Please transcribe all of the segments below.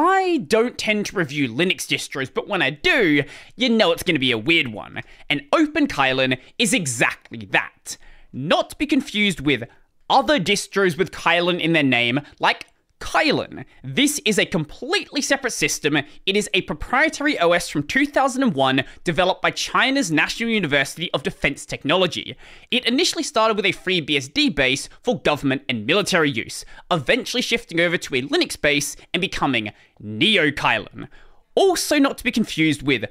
I don't tend to review Linux distros, but when I do, you know it's going to be a weird one. And OpenKylin is exactly that. Not to be confused with other distros with Kylin in their name, like Kylin. This is a completely separate system. It is a proprietary OS from 2001 developed by China's National University of Defense Technology. It initially started with a FreeBSD base for government and military use, eventually shifting over to a Linux base and becoming NeoKylin. Also, not to be confused with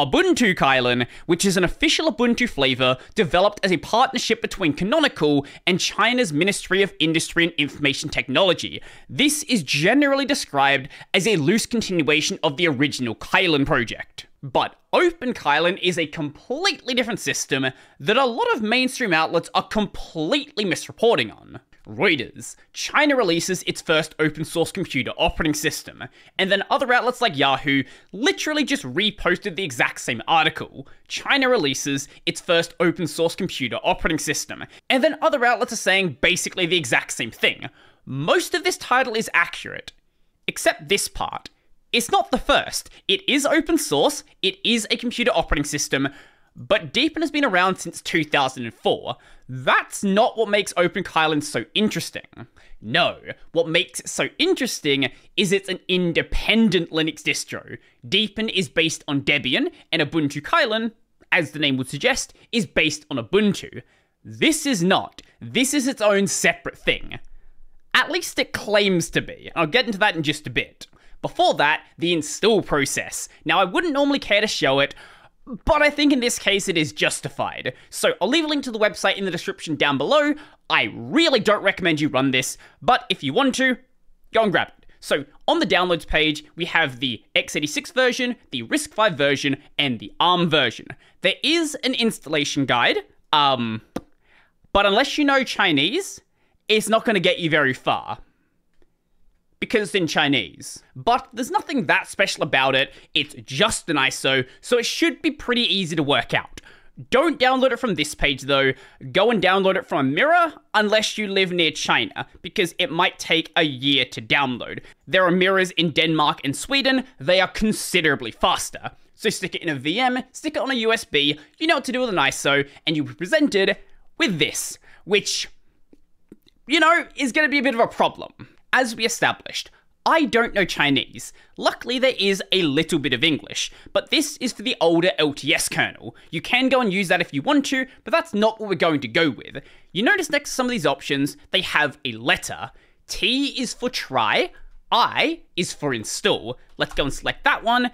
Ubuntu Kylin, which is an official Ubuntu flavor developed as a partnership between Canonical and China's Ministry of Industry and Information Technology. This is generally described as a loose continuation of the original Kylin project. But OpenKylin is a completely different system that a lot of mainstream outlets are completely misreporting on. Reuters, China releases its first open source computer operating system, and then other outlets like Yahoo literally just reposted the exact same article. China releases its first open source computer operating system, and then other outlets are saying basically the exact same thing. Most of this title is accurate, except this part. It's not the first. It is open source, it is a computer operating system, but Deepin has been around since 2004. That's not what makes OpenKylin so interesting. No, what makes it so interesting is it's an independent Linux distro. Deepin is based on Debian, and Ubuntu Kylin, as the name would suggest, is based on Ubuntu. This is not. This is its own separate thing. At least it claims to be. I'll get into that in just a bit. Before that, the install process. Now, I wouldn't normally care to show it, but I think in this case it is justified. So I'll leave a link to the website in the description down below. I really don't recommend you run this, but if you want to, go and grab it. So on the downloads page, we have the x86 version, the RISC-V version, and the ARM version. There is an installation guide, um, but unless you know Chinese, it's not going to get you very far because it's in Chinese. But there's nothing that special about it, it's just an ISO, so it should be pretty easy to work out. Don't download it from this page though, go and download it from a mirror unless you live near China, because it might take a year to download. There are mirrors in Denmark and Sweden, they are considerably faster. So stick it in a VM, stick it on a USB, you know what to do with an ISO, and you'll be presented with this, which, you know, is going to be a bit of a problem. As we established, I don't know Chinese. Luckily, there is a little bit of English, but this is for the older LTS kernel. You can go and use that if you want to, but that's not what we're going to go with. You notice next to some of these options, they have a letter. T is for try, I is for install. Let's go and select that one,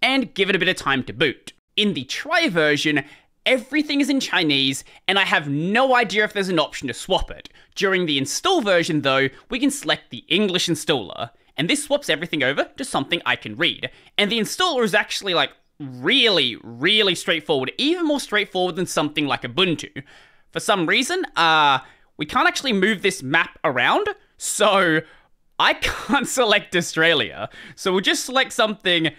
and give it a bit of time to boot. In the try version, everything is in Chinese, and I have no idea if there's an option to swap it. During the install version, though, we can select the English installer, and this swaps everything over to something I can read. And the installer is actually like really, really straightforward, even more straightforward than something like Ubuntu. For some reason, uh, we can't actually move this map around, so I can't select Australia. So we'll just select something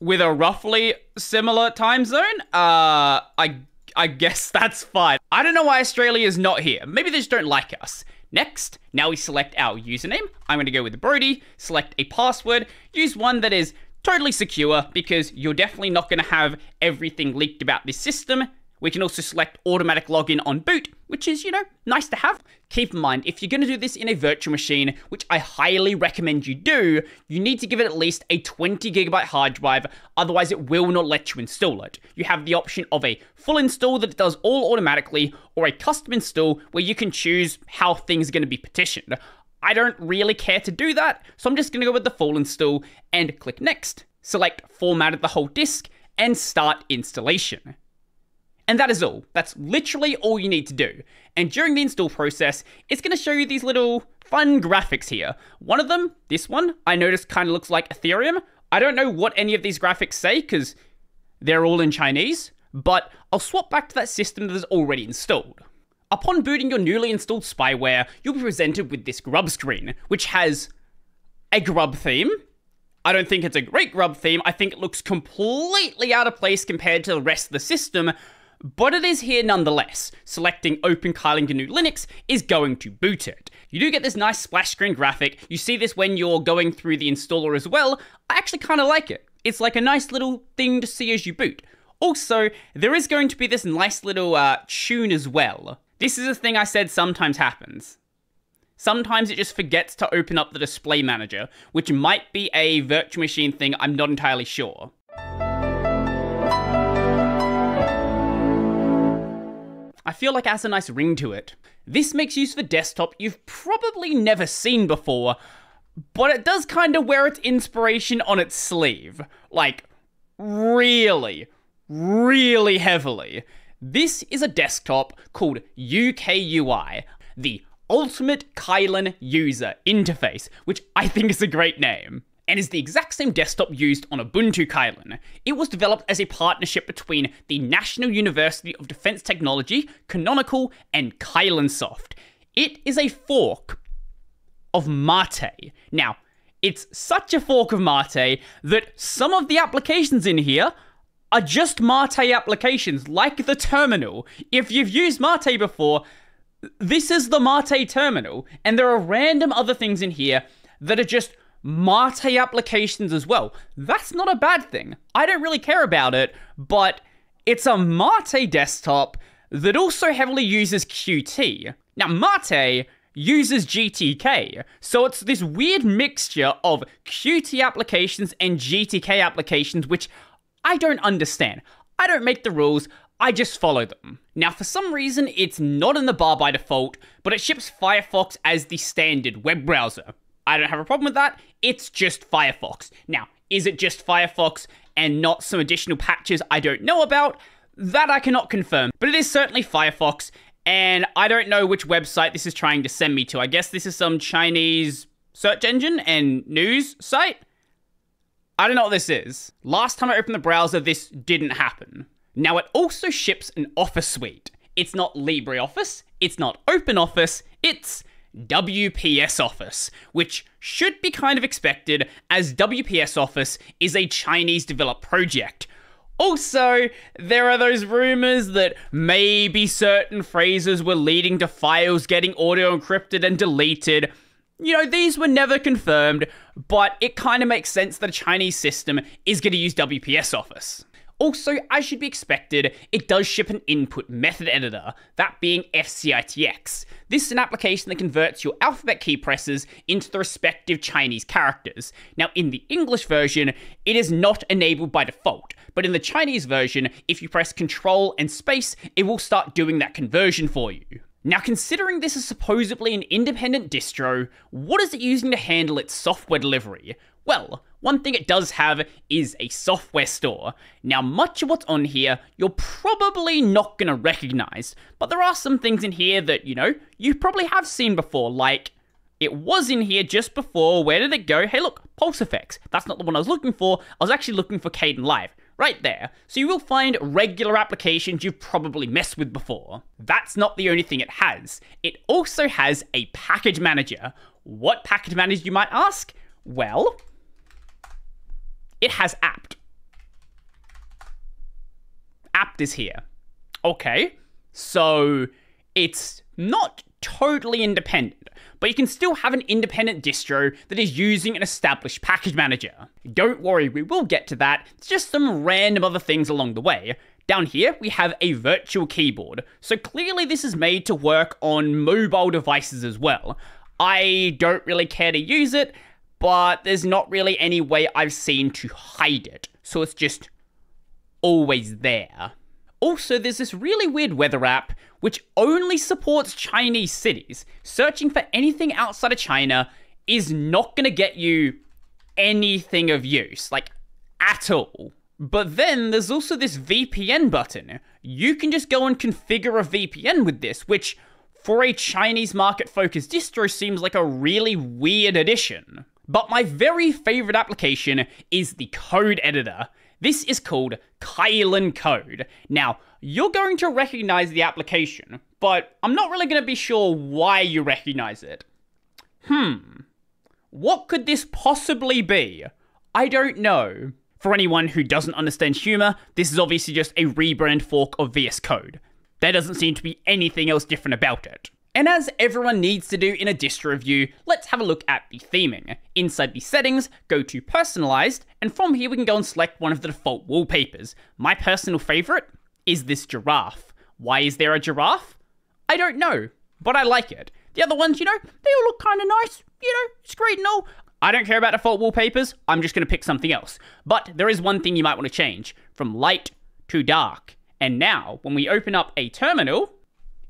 with a roughly similar time zone, uh, I I guess that's fine. I don't know why Australia is not here. Maybe they just don't like us. Next, now we select our username. I'm going to go with Brodie, select a password, use one that is totally secure because you're definitely not going to have everything leaked about this system we can also select automatic login on boot, which is, you know, nice to have. Keep in mind, if you're going to do this in a virtual machine, which I highly recommend you do, you need to give it at least a 20 gigabyte hard drive, otherwise it will not let you install it. You have the option of a full install that does all automatically, or a custom install where you can choose how things are going to be partitioned. I don't really care to do that, so I'm just going to go with the full install and click next. Select formatted the whole disk and start installation. And that is all. That's literally all you need to do. And during the install process, it's going to show you these little fun graphics here. One of them, this one, I noticed kind of looks like Ethereum. I don't know what any of these graphics say because they're all in Chinese, but I'll swap back to that system that is already installed. Upon booting your newly installed spyware, you'll be presented with this grub screen, which has a grub theme. I don't think it's a great grub theme. I think it looks completely out of place compared to the rest of the system, but it is here nonetheless. Selecting Open Kylin GNU Linux is going to boot it. You do get this nice splash screen graphic. You see this when you're going through the installer as well. I actually kind of like it. It's like a nice little thing to see as you boot. Also, there is going to be this nice little uh, tune as well. This is a thing I said sometimes happens. Sometimes it just forgets to open up the display manager, which might be a virtual machine thing, I'm not entirely sure. I feel like it has a nice ring to it. This makes use of a desktop you've probably never seen before, but it does kind of wear its inspiration on its sleeve. Like, really, really heavily. This is a desktop called UKUI, the Ultimate Kylin User Interface, which I think is a great name. And is the exact same desktop used on Ubuntu Kylin. It was developed as a partnership between the National University of Defense Technology, Canonical, and Kylin It is a fork of Mate. Now, it's such a fork of Mate that some of the applications in here are just Mate applications, like the terminal. If you've used Mate before, this is the Mate terminal, and there are random other things in here that are just Mate applications as well. That's not a bad thing. I don't really care about it, but it's a Mate desktop that also heavily uses Qt. Now, Mate uses GTK, so it's this weird mixture of Qt applications and GTK applications, which I don't understand. I don't make the rules, I just follow them. Now, for some reason, it's not in the bar by default, but it ships Firefox as the standard web browser. I don't have a problem with that, it's just Firefox. Now, is it just Firefox and not some additional patches I don't know about? That I cannot confirm, but it is certainly Firefox, and I don't know which website this is trying to send me to. I guess this is some Chinese search engine and news site? I don't know what this is. Last time I opened the browser, this didn't happen. Now, it also ships an Office suite. It's not LibreOffice, it's not OpenOffice, it's WPS Office, which should be kind of expected as WPS Office is a Chinese developed project. Also, there are those rumors that maybe certain phrases were leading to files getting audio encrypted and deleted you know, these were never confirmed, but it kind of makes sense that a Chinese system is going to use WPS Office. Also, as should be expected, it does ship an input method editor, that being FCITX. This is an application that converts your alphabet key presses into the respective Chinese characters. Now, in the English version, it is not enabled by default, but in the Chinese version, if you press Control and Space, it will start doing that conversion for you. Now, considering this is supposedly an independent distro, what is it using to handle its software delivery? Well, one thing it does have is a software store. Now, much of what's on here you're probably not going to recognize, but there are some things in here that, you know, you probably have seen before, like it was in here just before. Where did it go? Hey, look, Pulse Effects. That's not the one I was looking for. I was actually looking for Kdenlive. right there. So you will find regular applications you've probably messed with before. That's not the only thing it has. It also has a package manager. What package manager, you might ask? Well, it has apt. apt is here. Okay, so it's not totally independent, but you can still have an independent distro that is using an established package manager. Don't worry, we will get to that. It's just some random other things along the way. Down here, we have a virtual keyboard, so clearly this is made to work on mobile devices as well. I don't really care to use it, but there's not really any way I've seen to hide it, so it's just always there. Also, there's this really weird weather app which only supports Chinese cities. Searching for anything outside of China is not to get you anything of use, like at all. But then there's also this VPN button. You can just go and configure a VPN with this, which for a Chinese market focused distro seems like a really weird addition. But my very favorite application is the code editor. This is called Kylin Code. Now, you're going to recognize the application, but I'm not really going to be sure why you recognize it. Hmm. What could this possibly be? I don't know. For anyone who doesn't understand humor, this is obviously just a rebrand fork of VS Code. There doesn't seem to be anything else different about it. And as everyone needs to do in a distro review, let's have a look at the theming. Inside the settings, go to personalized, and from here we can go and select one of the default wallpapers. My personal favorite is this giraffe. Why is there a giraffe? I don't know, but I like it. The other ones, you know, they all look kind of nice. You know, it's great and all. I don't care about default wallpapers. I'm just going to pick something else. But there is one thing you might want to change from light to dark. And now, when we open up a terminal,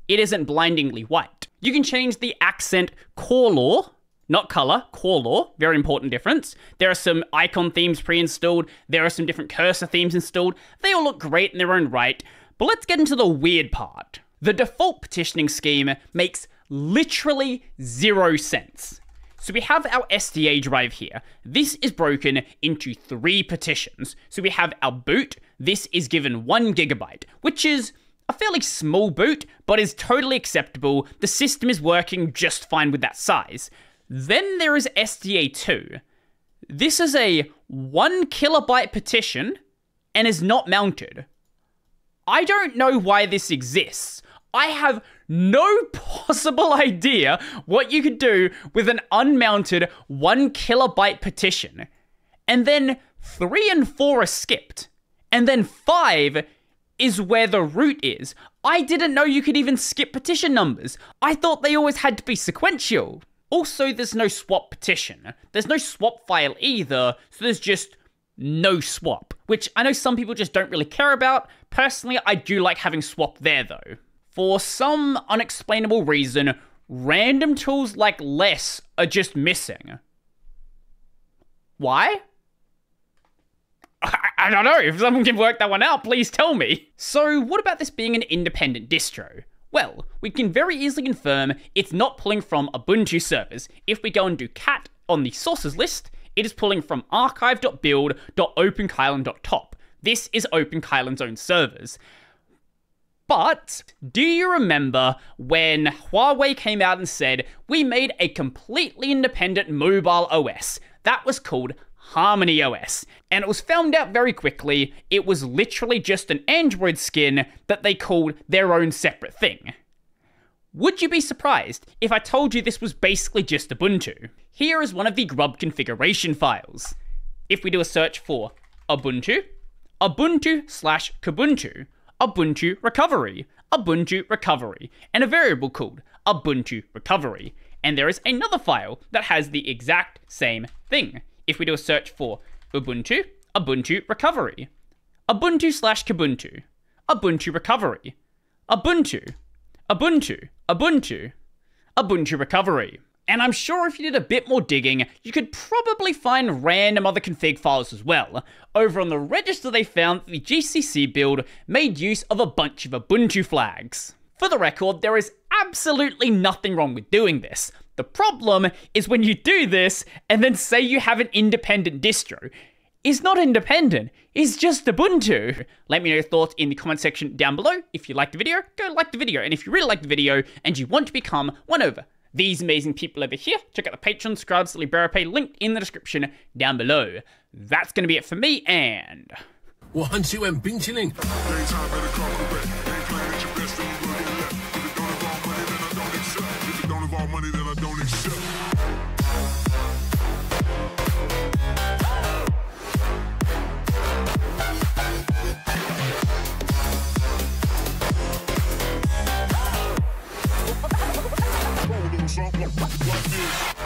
it isn't blindingly white. You can change the accent color, not color, color, very important difference. There are some icon themes pre-installed, there are some different cursor themes installed. They all look great in their own right, but let's get into the weird part. The default partitioning scheme makes literally zero sense. So we have our SDA drive here. This is broken into three partitions. So we have our boot. This is given one gigabyte, which is a fairly small boot, but is totally acceptable. The system is working just fine with that size. Then there is SDA2. This is a 1 kilobyte partition and is not mounted. I don't know why this exists. I have no possible idea what you could do with an unmounted 1 kilobyte partition. And then 3 and 4 are skipped. And then 5 is where the root is. I didn't know you could even skip partition numbers. I thought they always had to be sequential. Also, there's no swap partition. There's no swap file either, so there's just no swap, which I know some people just don't really care about. Personally, I do like having swap there though. For some unexplainable reason, random tools like less are just missing. Why? I don't know. If someone can work that one out, please tell me. So, what about this being an independent distro? Well, we can very easily confirm it's not pulling from Ubuntu servers. If we go and do cat on the sources list, it is pulling from archive.build.openkylin.top. This is OpenKylin's own servers. But do you remember when Huawei came out and said, we made a completely independent mobile OS? That was called Harmony OS. And it was found out very quickly it was literally just an Android skin that they called their own separate thing. Would you be surprised if I told you this was basically just Ubuntu? Here is one of the grub configuration files. If we do a search for Ubuntu, Ubuntu slash Kubuntu, Ubuntu recovery, Ubuntu recovery, and a variable called Ubuntu recovery. And there is another file that has the exact same thing if we do a search for Ubuntu, Ubuntu recovery, Ubuntu slash Kubuntu, Ubuntu recovery, Ubuntu, Ubuntu, Ubuntu, Ubuntu recovery. And I'm sure if you did a bit more digging, you could probably find random other config files as well. Over on the register, they found that the GCC build made use of a bunch of Ubuntu flags. For the record, there is absolutely nothing wrong with doing this. The problem is when you do this and then say you have an independent distro. It's not independent, it's just Ubuntu. Let me know your thoughts in the comment section down below. If you liked the video, go like the video. And if you really like the video and you want to become one over these amazing people over here, check out the Patreon, Scribes, Liberapay linked in the description down below. That's going to be it for me and... what, What? is